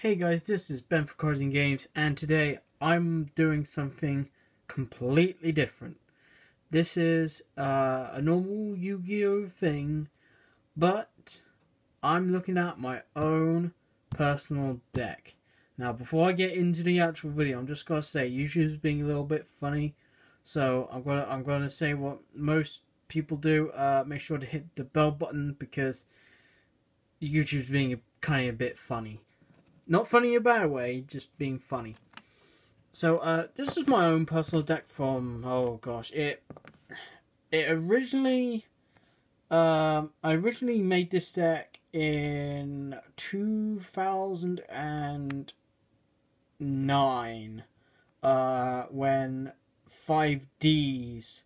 Hey guys, this is Ben for Cards and Games, and today I'm doing something completely different. This is uh, a normal Yu Gi Oh thing, but I'm looking at my own personal deck. Now, before I get into the actual video, I'm just gonna say YouTube's being a little bit funny, so I'm gonna I'm gonna say what most people do. Uh, make sure to hit the bell button because YouTube's being kind of a bit funny. Not funny in a bad way, just being funny. So, uh, this is my own personal deck from, oh gosh, it, it originally, um, I originally made this deck in 2009, uh, when 5Ds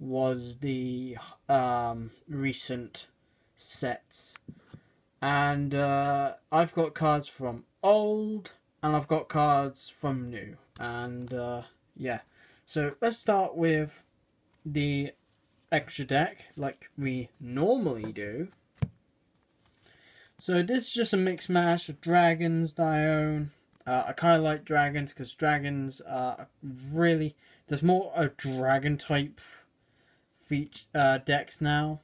was the, um, recent sets. And, uh, I've got cards from old and I've got cards from new. And uh, yeah, so let's start with the extra deck like we normally do. So this is just a mix mash of dragons that I own. Uh, I kind of like dragons because dragons are really there's more a dragon type feature uh, decks now.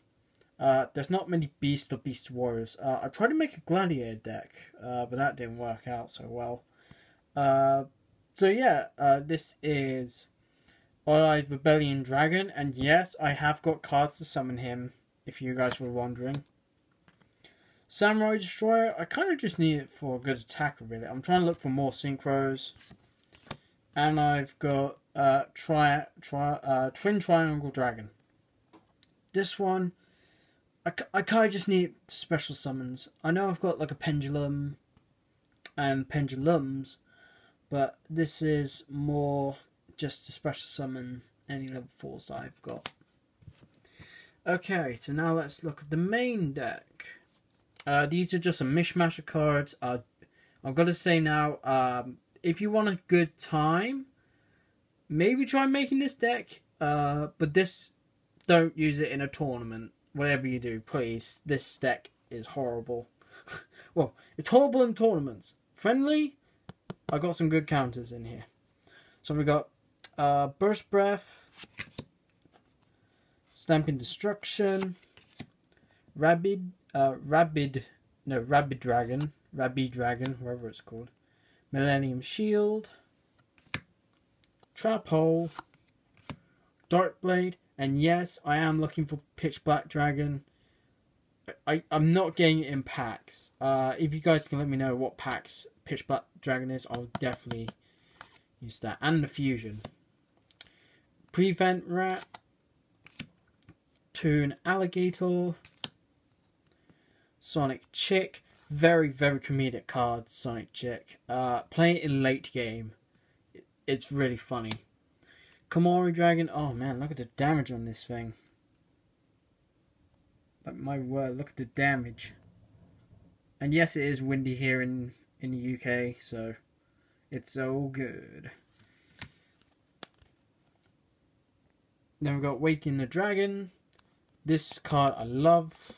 Uh, there's not many Beast or Beast Warriors. Uh, I tried to make a Gladiator deck, uh, but that didn't work out so well. Uh, so yeah, uh, this is Allied Rebellion Dragon, and yes, I have got cards to summon him, if you guys were wondering. Samurai Destroyer, I kind of just need it for a good attacker, really. I'm trying to look for more synchros. And I've got tri tri Twin Triangle Dragon. This one I, I kind of just need special summons. I know I've got like a pendulum and pendulums, but this is more just a special summon any level 4s that I've got. Okay, so now let's look at the main deck. Uh, these are just a mishmash of cards. Uh, I've got to say now, um, if you want a good time, maybe try making this deck. Uh, but this, don't use it in a tournament whatever you do, please. This deck is horrible. well, it's horrible in tournaments. Friendly, I got some good counters in here. So we got uh, Burst Breath, Stamping Destruction, Rabid, uh, Rabid, no, Rabid Dragon, Rabid Dragon, whatever it's called, Millennium Shield, Trap Hole, Dark Blade, and yes, I am looking for Pitch Black Dragon. I, I'm not getting it in packs. Uh, if you guys can let me know what packs Pitch Black Dragon is, I'll definitely use that. And the Fusion. Prevent Rat. Toon Alligator. Sonic Chick. Very, very comedic card, Sonic Chick. Uh, play it in late game. It's really funny. Koumori Dragon. Oh man, look at the damage on this thing. But my word, look at the damage. And yes, it is windy here in, in the UK, so it's all good. Then we've got Waking the Dragon. This card I love.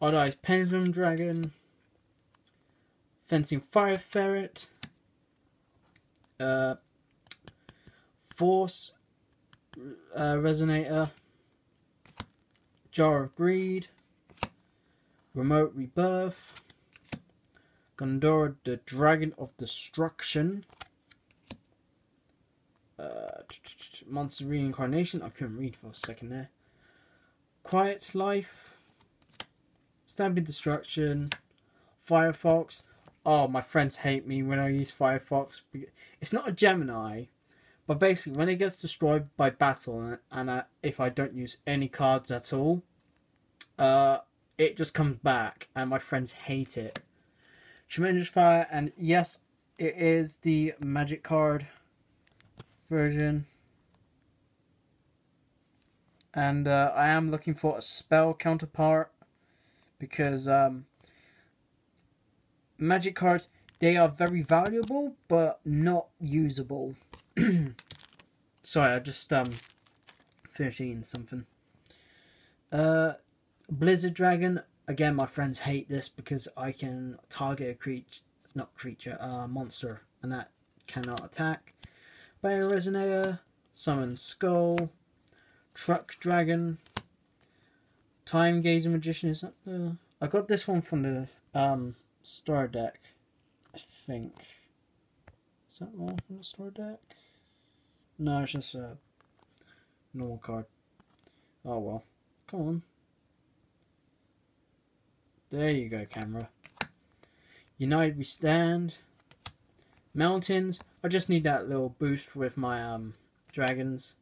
Odd Eyes Pendulum Dragon. Fencing Fire Ferret. Uh, Force uh, Resonator, Jar of Greed, Remote Rebirth, Gandora the Dragon of Destruction, uh, Monster Reincarnation, I couldn't read for a second there, Quiet Life, Stamping Destruction, Firefox, oh my friends hate me when I use Firefox, it's not a Gemini, but basically, when it gets destroyed by battle, and uh, if I don't use any cards at all, uh, it just comes back, and my friends hate it. Tremendous Fire, and yes, it is the magic card version. And uh, I am looking for a spell counterpart because um, magic cards they are very valuable but not usable. Sorry, I just um thirteen something. Uh, Blizzard Dragon. Again, my friends hate this because I can target a creature. not creature, uh, monster, and that cannot attack. Bioresonea, Summon Skull, Truck Dragon, Time Gazer Magician. Is that the. I got this one from the um, Star Deck, I think. Is that the one from the Star Deck? No, it's just a normal card. Oh well. Come on. There you go, camera. United we stand. Mountains. I just need that little boost with my um dragons.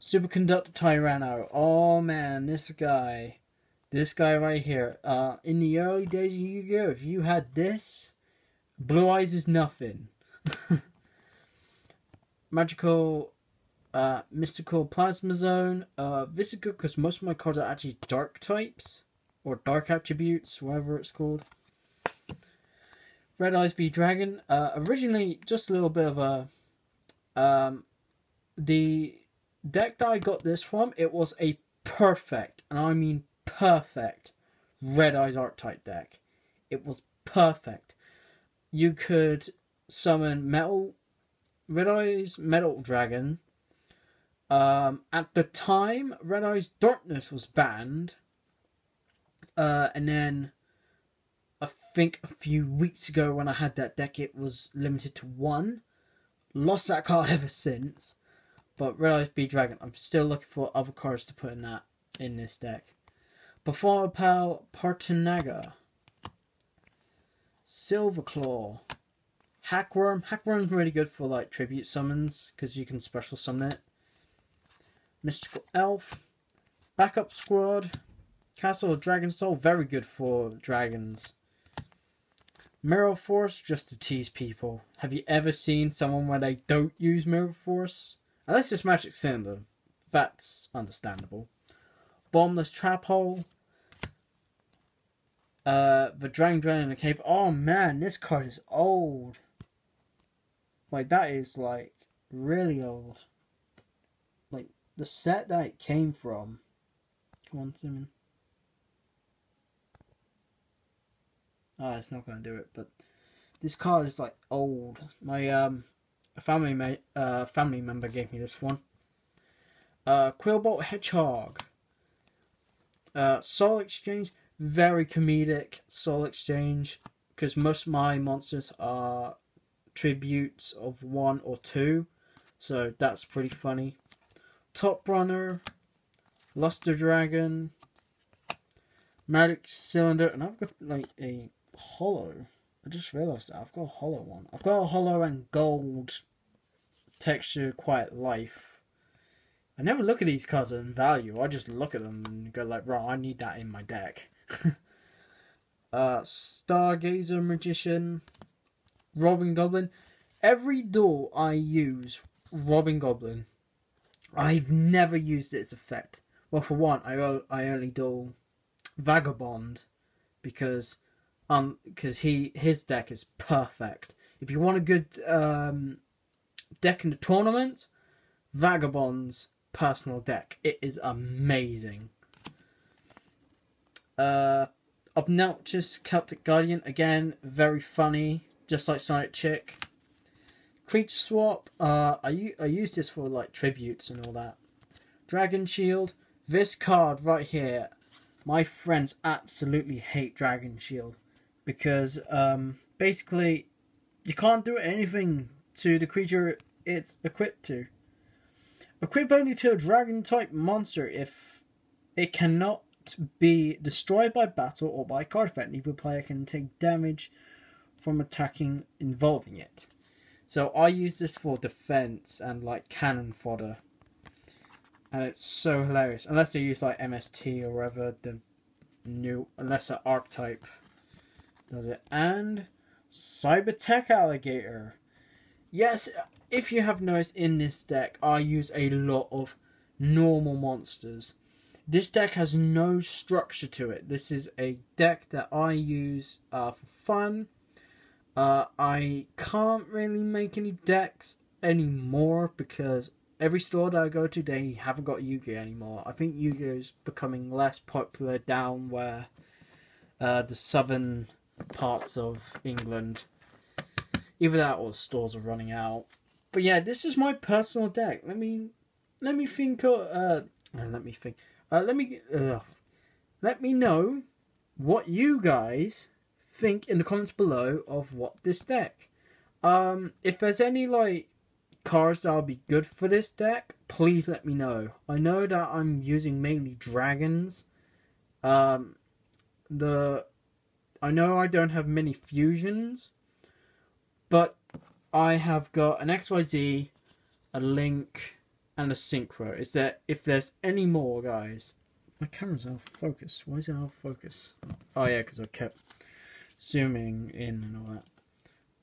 Superconductor Tyranno. Oh man, this guy. This guy right here. Uh in the early days of Yu-Gi-Oh! If you had this, Blue Eyes is nothing. Magical uh, Mystical Plasma Zone. Uh, this is good because most of my cards are actually dark types or dark attributes, whatever it's called. Red Eyes B Dragon. Uh, originally, just a little bit of a. Um, the deck that I got this from, it was a perfect, and I mean perfect, Red Eyes archetype deck. It was perfect. You could summon Metal. Red Eyes Metal Dragon. Um, at the time, Red Eyes Darkness was banned. Uh, and then I think a few weeks ago when I had that deck, it was limited to one. Lost that card ever since. But Red Eyes B Dragon, I'm still looking for other cards to put in that in this deck. Before Pal Partanaga. Silverclaw. Hackworm. Hackworm's really good for like tribute summons because you can special summon it. Mystical Elf. Backup Squad. Castle of Dragon Soul, very good for dragons. Mirror Force, just to tease people. Have you ever seen someone where they don't use Mirror Force? Unless it's Magic Cylinder. That's understandable. Bottomless Trap Hole. Uh, the Dragon Dragon in the Cave. Oh man, this card is old. Like, that is, like, really old. Like, the set that it came from. Come on, Simon. Oh, it's not going to do it. But this card is like old. My um, family mate, uh, family member gave me this one. Uh, Quillbolt Hedgehog. Uh, Soul Exchange, very comedic Soul Exchange, because most of my monsters are tributes of one or two, so that's pretty funny. Top Runner, Luster Dragon, Magic Cylinder, and I've got like a hollow. I just realised that I've got a hollow one. I've got a hollow and gold texture quiet life. I never look at these cards in value. I just look at them and go like, right, I need that in my deck. uh, Stargazer Magician, Robbing Goblin. Every duel I use Robin Goblin. I've never used its effect. Well, for one, I I only duel Vagabond because um, because he his deck is perfect. If you want a good um, deck in the tournament, Vagabond's personal deck. It is amazing. Uh, Obnoxious Celtic Guardian again, very funny, just like Sonic Chick. Creature Swap. Uh, I I use this for like tributes and all that. Dragon Shield. This card right here. My friends absolutely hate Dragon Shield because um, basically you can't do anything to the creature it's equipped to. Equip only to a dragon type monster if it cannot be destroyed by battle or by card effect. Neither player can take damage from attacking involving it. So I use this for defense and like cannon fodder. And it's so hilarious. Unless they use like MST or whatever the new unless an archetype does it. And Cybertech Alligator. Yes, if you have noticed in this deck, I use a lot of normal monsters. This deck has no structure to it. This is a deck that I use uh, for fun. Uh, I can't really make any decks anymore because every store that I go to, they haven't got Yu-Gi anymore. I think Yu-Gi is becoming less popular down where uh, the southern parts of England. Either that or stores are running out. But yeah, this is my personal deck. Let me let me think. Uh let me think. Uh, let me uh, let me know what you guys think in the comments below of what this deck. Um, if there's any like cards that'll be good for this deck, please let me know. I know that I'm using mainly dragons. Um, the I know I don't have many fusions, but I have got an XYZ, a Link, and a Synchro. Is there if there's any more guys? My camera's out of focus. Why is it out of focus? Oh yeah, because I kept zooming in and all that.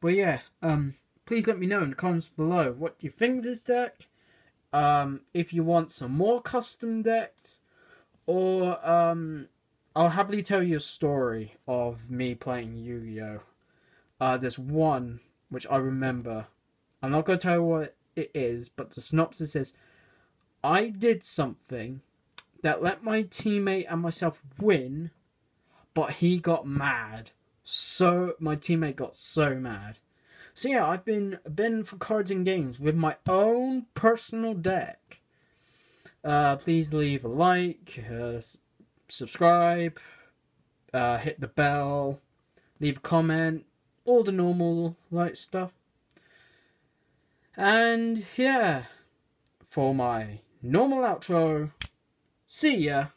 But yeah, um, please let me know in the comments below what you think of this deck. Um, if you want some more custom decks, or um, I'll happily tell you a story of me playing Yu-Gi-Oh. Uh, there's one which I remember. I'm not going to tell you what it is, but the synopsis is I did something that let my teammate and myself win, but he got mad. So my teammate got so mad. So yeah, I've been Ben for cards and games with my own personal deck. Uh, please leave a like, uh, subscribe, uh, hit the bell, leave a comment, all the normal like stuff. And yeah, for my normal outro, see ya.